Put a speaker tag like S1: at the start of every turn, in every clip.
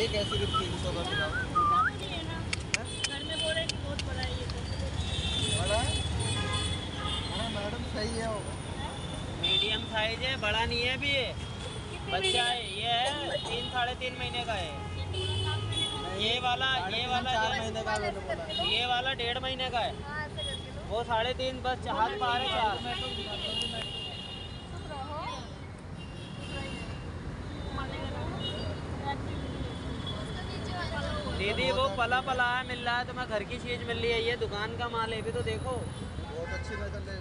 S1: एक है सिर्फ़ तीन सौ का मिला
S2: घर में बोल रहे बहुत बड़ा है? ये तो
S1: बड़ा है मैडम सही है
S3: मीडियम साइज़ है बड़ा नहीं है अभी ये। बच्चा है ये है तीन साढ़े तीन महीने का है। ये वाला ये वाला
S1: महीने का
S3: ये वाला डेढ़ महीने का है।
S2: हाँ
S3: वो साढ़े तीन बस हाथ पार है। चार दीदी वो पला पला है मिल रहा है तुम्हें घर की चीज़ मिल रही है ये दुकान का माल है भी तो देखो।
S1: बहुत अच्छी नज़र है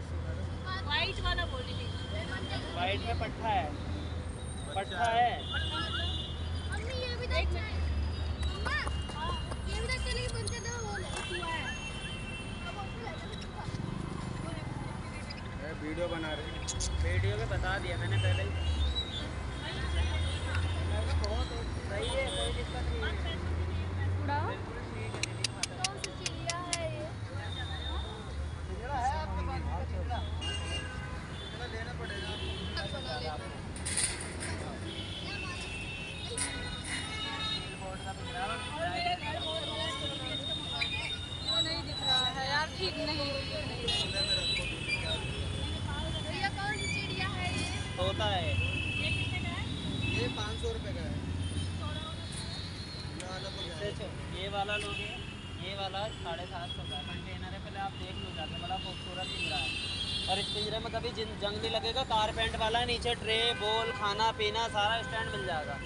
S2: वाइट वाला बोली थी।
S3: वाइट में पट्टा है। पट्टा है।
S2: मम्मी ये भी देख मम्मा ये भी देख चली पंचे दो वो है।
S1: वीडियो बना रही
S3: वीडियो में बता दिया मैंने पहले
S2: ये
S3: तोता है?
S1: ये पाँच सौ रुपये का है।
S3: छो- ये वाला लोगे ये वाला साढ़े सात सौ का कंटेनर है पहले आप देख लो जाके बड़ा खूबसूरत पिंजरा है। और इस पिंजरे में कभी जिन- जंग नहीं लगेगा कारपेंट वाला नीचे ट्रे बोल खाना पीना सारा स्टैंड मिल जाएगा।